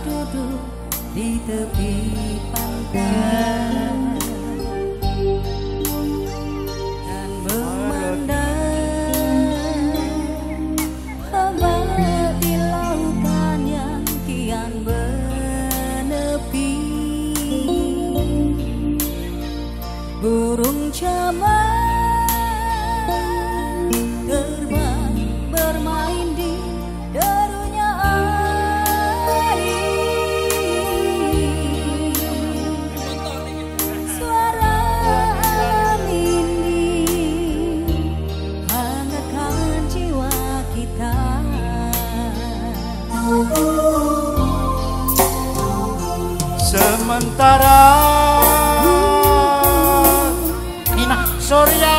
duduk di tepi pantai. Utara Nina Surya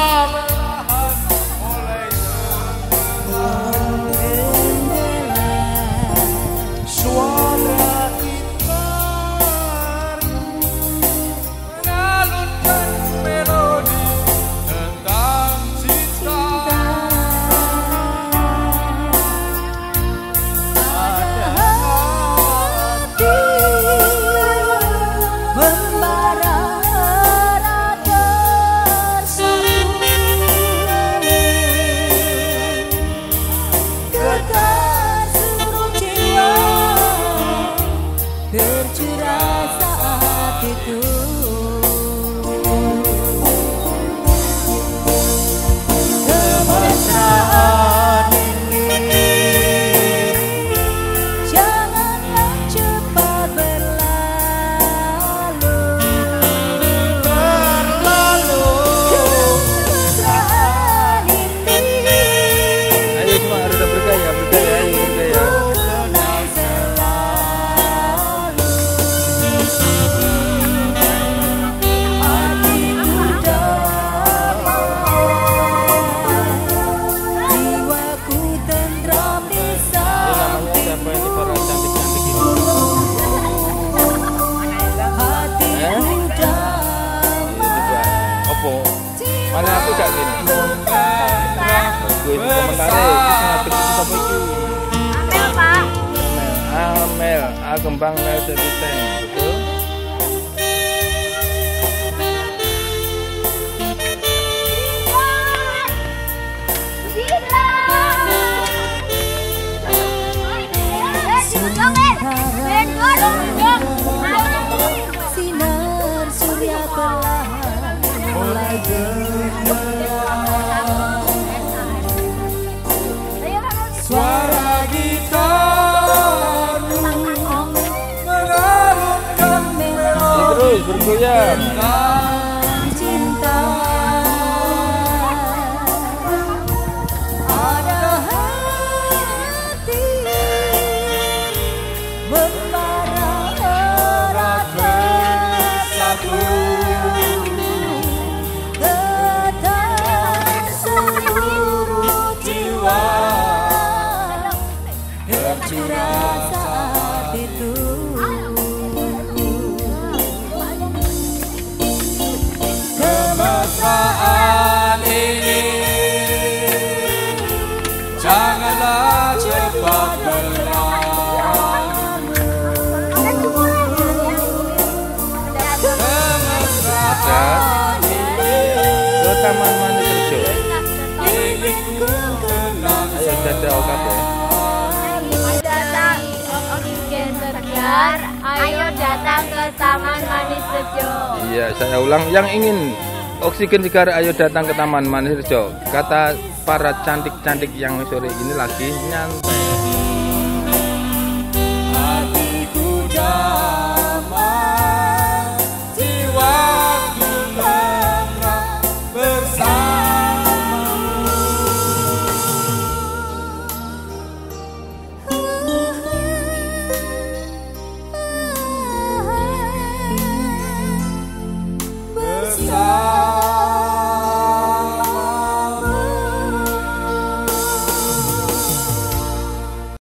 Opo? Mana aku gak gini? Gue itu ngatur siapa itu? Amel pak Amel, A kembang Mel Seviten, betul? Sinar surya telah mulai gemilang suara gitar mengalunkan melodi Terus bergoyang. Tercurah saat itu kemesraan ini janganlah cepat berlalu kemesraan Ke Taman Manis Rejo. milikku kenang Ayo dadah. Ayo datang ke Taman Manis Rejo Iya, saya ulang. Yang ingin oksigen segar, ayo datang ke Taman Manis Rejo. Kata para cantik-cantik yang sore ini lagi nyantai.